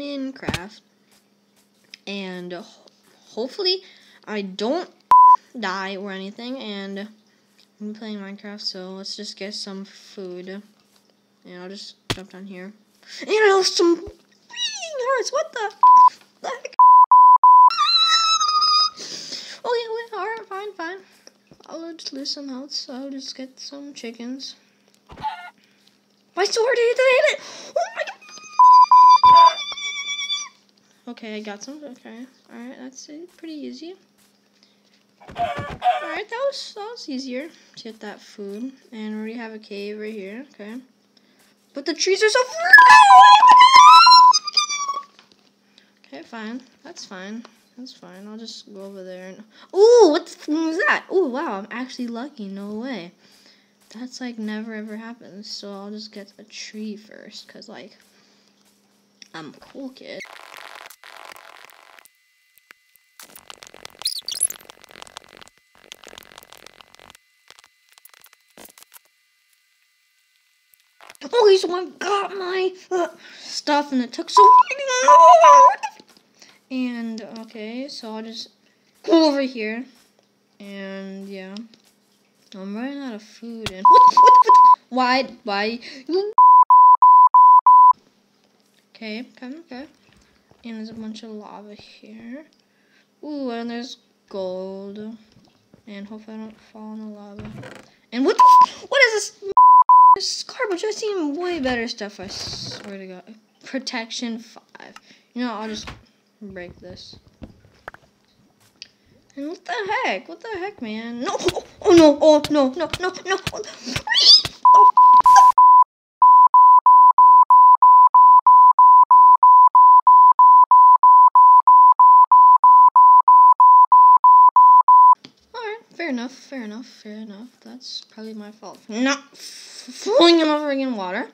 Minecraft. And hopefully I don't die or anything. And I'm playing Minecraft, so let's just get some food. And I'll just jump down here. And I'll some freaking hearts. What the, heck? Oh yeah, wait, alright, fine, fine. I'll just lose some health, so I'll just get some chickens. My sword it! Oh my god! Okay, I got some. Okay, alright, that's. Pretty easy. Alright, that was that was easier to get that food. And we already have a cave right here. Okay. But the trees are so Okay, fine. That's fine. That's fine. I'll just go over there and Ooh, what the that? Ooh, wow, I'm actually lucky. No way. That's like never ever happens. So I'll just get a tree first, cause like I'm a cool kid. Oh, the one got my uh, stuff, and it took so long. And okay, so I'll just go over here, and yeah, I'm running out of food. And what? What? what why? Why? Okay, okay, okay. And there's a bunch of lava here. Ooh, and there's gold. And hopefully I don't fall in the lava. And what the? what is this? This garbage. I've seen way better stuff. I swear to God. Protection five. You know, I'll just break this. And what the heck? What the heck, man? No! Oh no! Oh no! No! No! No! Oh. Fair enough, fair enough, fair enough. That's probably my fault. Not falling in the friggin' water.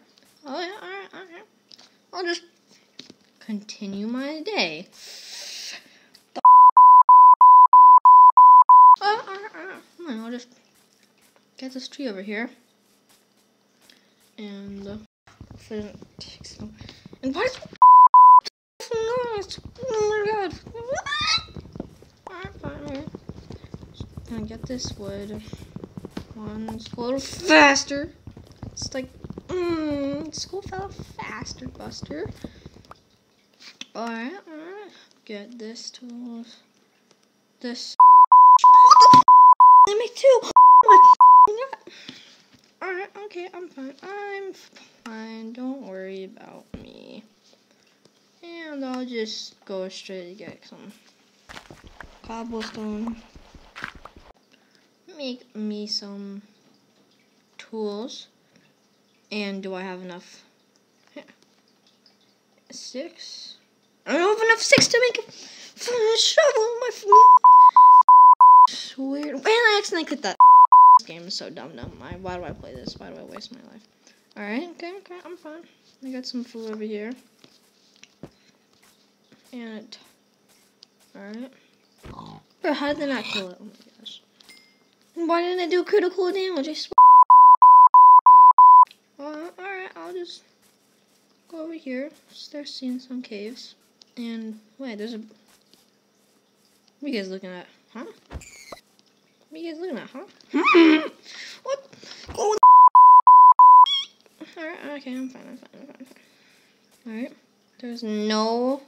Oh yeah, alright, alright. I'll just continue my day. Uh, uh, uh. Come on, I'll just get this tree over here. And, uh. And why noise? Oh my god. Alright, fine. Just gonna get this wood. One, it's a little faster. It's like, mmm, school fell faster, Buster. Alright, alright. Get this tools. This. I make two. Alright, okay, I'm fine. I'm fine. Don't worry about me. And I'll just go straight to get some cobblestone. Make me some tools. And do I have enough? Six. I don't have enough six to make a shovel. My weird. And I accidentally clicked that. This game is so dumb, dumb. Why do I play this? Why do I waste my life? Alright, okay, okay, I'm fine. I got some food over here. And, alright. Bro, how did they not kill it? Oh. Why didn't it do critical damage? I swear. Uh, alright, I'll just go over here. Start seeing some caves. And, wait, there's a... What are you guys looking at? Huh? What are you guys looking at, huh? what? Oh, Alright, okay, I'm fine, I'm fine, I'm fine, I'm fine. Alright. There's no...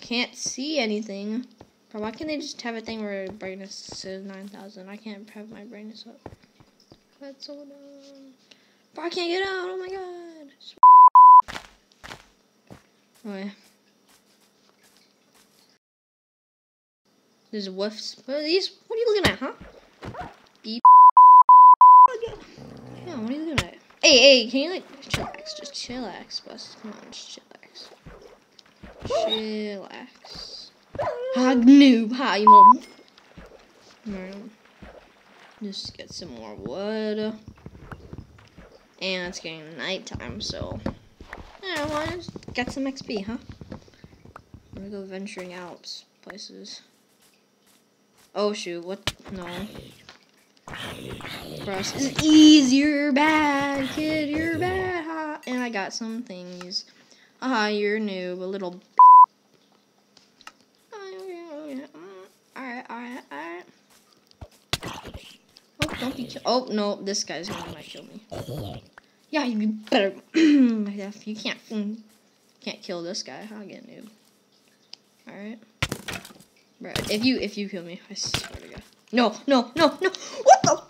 Can't see anything. But why can't they just have a thing where brightness is 9,000? I can't have my brightness up. That's so dumb. But I can't get out, oh my god. Oh Okay. There's whiffs. What are these? What are you looking at, huh? Beep. Yeah, what are you looking at? Hey, hey, can you like chillax? Just chillax, bus. Come on, just chillax. Chillax. Ha, noob. You know. Just get some more wood. And it's getting nighttime, so. Yeah, well, just get some XP, huh? I'm gonna go venturing out places. Oh shoot, what? No. Brush is You're bad, kid. You're bad. Ha. And I got some things. Ah, you're a noob, a little. Alright, alright, alright. Oh, don't be. Oh no, this guy's gonna might kill me. Yeah, you better. if you can't, mm, can't kill this guy, I'll get noob. All right, bro. If you if you kill me, I swear to God. No, no, no, no. What the?